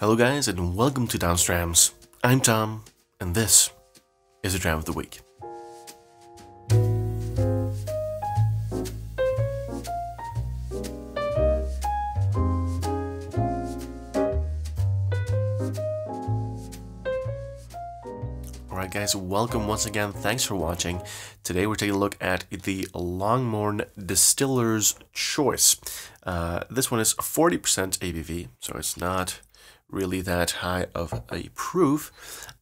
Hello, guys, and welcome to Tom's Drams. I'm Tom, and this is a Dram of the Week. Alright guys, welcome once again, thanks for watching. Today we're taking a look at the Longmorn Distiller's Choice. Uh, this one is 40% ABV, so it's not really that high of a proof,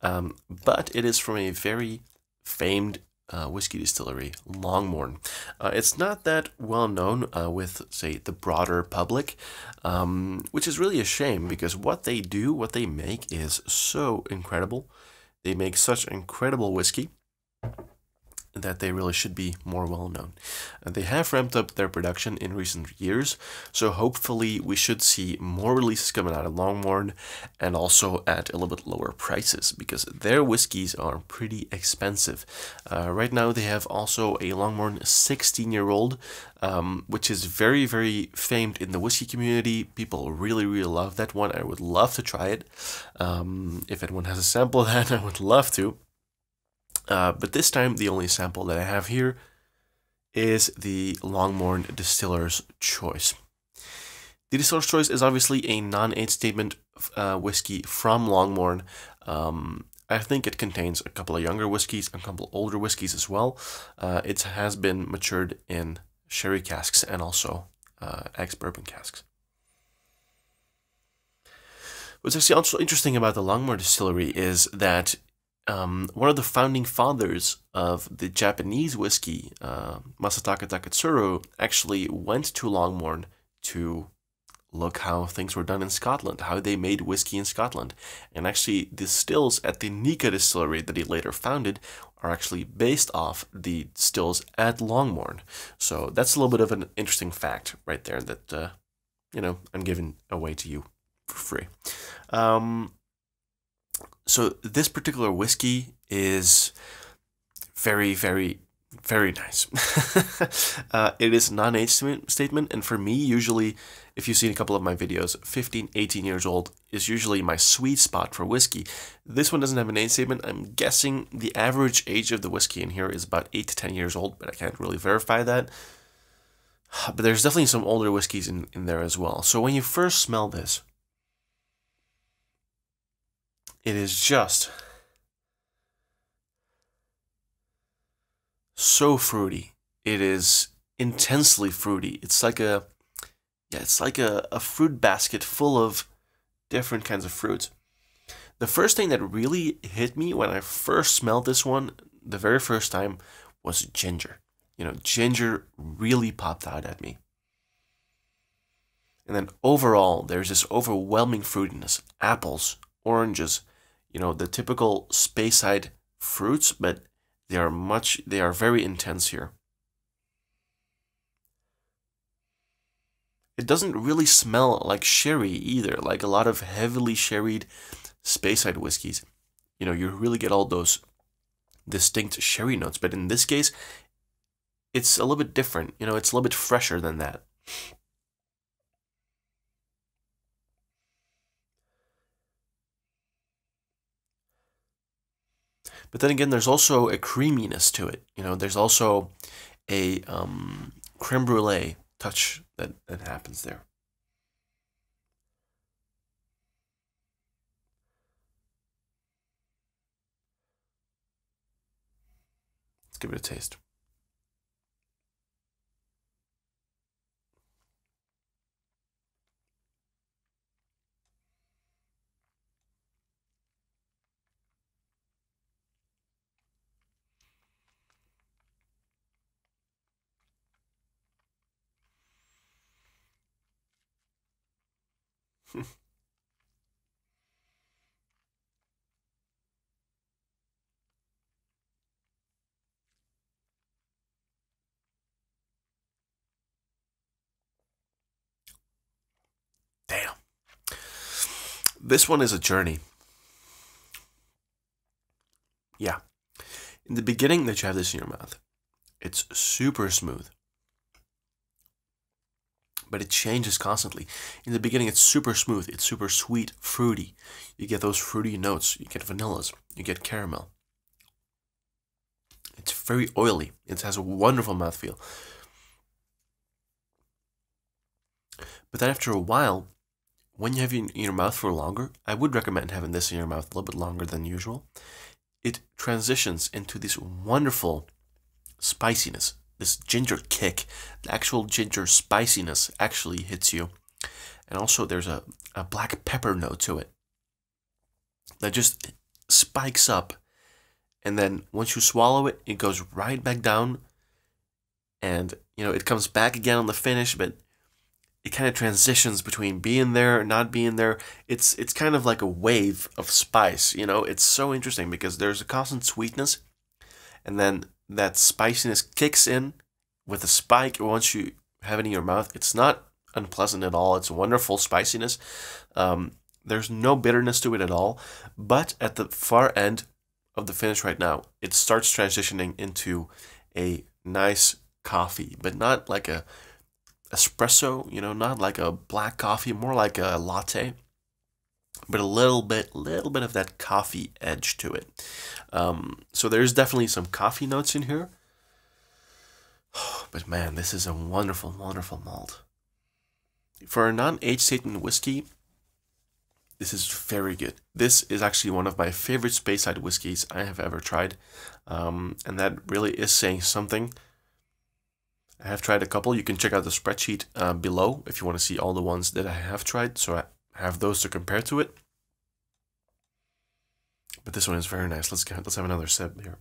um, but it is from a very famed uh, whiskey distillery, Longmorn. Uh, it's not that well known uh, with, say, the broader public, um, which is really a shame because what they do, what they make is so incredible. They make such incredible whiskey that they really should be more well known. And they have ramped up their production in recent years, so hopefully we should see more releases coming out of Longmorn and also at a little bit lower prices because their whiskeys are pretty expensive. Uh, right now they have also a Longmorn 16 year old, um, which is very, very famed in the whiskey community. People really, really love that one. I would love to try it. Um, if anyone has a sample of that, I would love to. Uh, but this time, the only sample that I have here is the Longmorn Distiller's Choice. The Distiller's Choice is obviously a non-age statement uh, whiskey from Longmorn. Um, I think it contains a couple of younger whiskeys, a couple older whiskeys as well. Uh, it has been matured in sherry casks and also uh, ex-bourbon casks. What's actually also interesting about the Longmorn distillery is that um, one of the founding fathers of the Japanese whiskey, uh, Masataka Taketsuru, actually went to Longmorn to look how things were done in Scotland, how they made whiskey in Scotland. And actually, the stills at the Nikka distillery that he later founded are actually based off the stills at Longmorn. So that's a little bit of an interesting fact right there that, uh, you know, I'm giving away to you for free. Um, so this particular whiskey is very, very, very nice. uh, it is non-age statement, and for me, usually, if you've seen a couple of my videos, 15, 18 years old is usually my sweet spot for whiskey. This one doesn't have an age statement. I'm guessing the average age of the whiskey in here is about 8 to 10 years old, but I can't really verify that. But there's definitely some older whiskeys in, in there as well. So when you first smell this, it is just so fruity. It is intensely fruity. It's like a yeah, it's like a, a fruit basket full of different kinds of fruits. The first thing that really hit me when I first smelled this one, the very first time, was ginger. You know, ginger really popped out at me. And then overall, there's this overwhelming fruitiness apples, oranges, you know, the typical Speyside fruits, but they are much, they are very intense here. It doesn't really smell like sherry either, like a lot of heavily sherried Speyside whiskies. You know, you really get all those distinct sherry notes, but in this case, it's a little bit different. You know, it's a little bit fresher than that. But then again, there's also a creaminess to it. You know, there's also a um, creme brulee touch that, that happens there. Let's give it a taste. Damn. This one is a journey. Yeah. In the beginning that you have this in your mouth, it's super smooth. But it changes constantly. In the beginning, it's super smooth, it's super sweet, fruity. You get those fruity notes, you get vanillas, you get caramel. It's very oily, it has a wonderful mouthfeel. But then after a while, when you have it in your mouth for longer, I would recommend having this in your mouth a little bit longer than usual. It transitions into this wonderful spiciness, this ginger kick. The actual ginger spiciness actually hits you. And also, there's a, a black pepper note to it that just spikes up. And then once you swallow it, it goes right back down. And, you know, it comes back again on the finish, but it kind of transitions between being there and not being there. It's it's kind of like a wave of spice, you know. It's so interesting because there's a constant sweetness, and then that spiciness kicks in with a spike once you have it in your mouth. It's not unpleasant at all. It's a wonderful spiciness. Um, there's no bitterness to it at all. But at the far end of the finish right now, it starts transitioning into a nice coffee, but not like a espresso, you know, not like a black coffee, more like a latte, but a little bit, little bit of that coffee edge to it. Um, so there's definitely some coffee notes in here. But man, this is a wonderful, wonderful malt. For a non-age statement whiskey, this is very good. This is actually one of my favorite Speyside whiskeys I have ever tried. Um, and that really is saying something I have tried a couple. You can check out the spreadsheet uh, below if you want to see all the ones that I have tried. So I have those to compare to it. But this one is very nice. Let's let's have another sip here.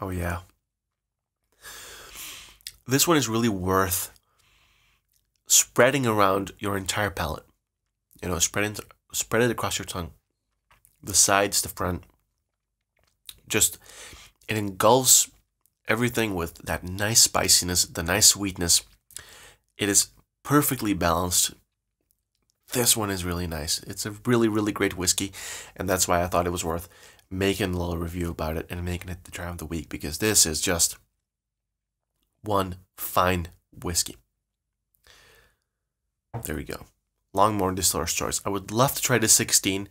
Oh, yeah. This one is really worth spreading around your entire palate. You know, spread it, spread it across your tongue, the sides, the front. Just, it engulfs everything with that nice spiciness, the nice sweetness. It is perfectly balanced. This one is really nice. It's a really, really great whiskey, and that's why I thought it was worth making a little review about it and making it the dram of the week because this is just one fine whiskey. There we go. Longmorn Distiller's Choice. I would love to try the 16.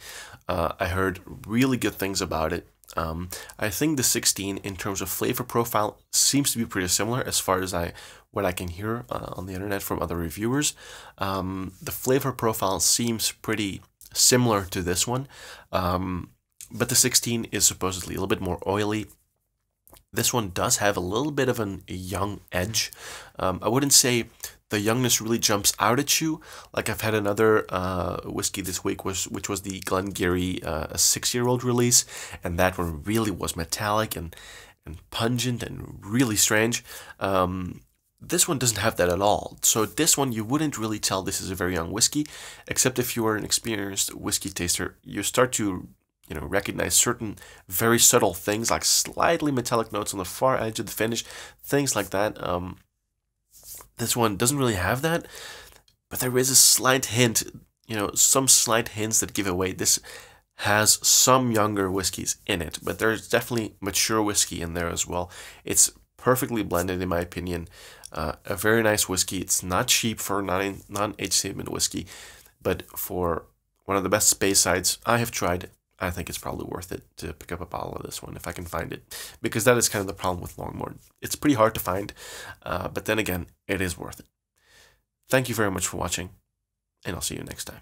Uh, I heard really good things about it. Um, I think the 16, in terms of flavor profile, seems to be pretty similar as far as I what I can hear uh, on the internet from other reviewers. Um, the flavor profile seems pretty similar to this one. Um, but the 16 is supposedly a little bit more oily. This one does have a little bit of an young edge. Um, I wouldn't say the youngness really jumps out at you. Like I've had another uh, whiskey this week, was which was the Glengarry uh, six-year-old release, and that one really was metallic and and pungent and really strange. Um, this one doesn't have that at all. So this one, you wouldn't really tell this is a very young whiskey, except if you are an experienced whiskey taster. You start to you know, recognize certain very subtle things like slightly metallic notes on the far edge of the finish, things like that. Um, this one doesn't really have that, but there is a slight hint, you know, some slight hints that give away this has some younger whiskeys in it, but there's definitely mature whiskey in there as well. It's perfectly blended, in my opinion. Uh, a very nice whiskey. It's not cheap for non non age statement whiskey, but for one of the best Speysides I have tried, I think it's probably worth it to pick up a bottle of this one if I can find it, because that is kind of the problem with Longmorn. It's pretty hard to find, uh, but then again, it is worth it. Thank you very much for watching, and I'll see you next time.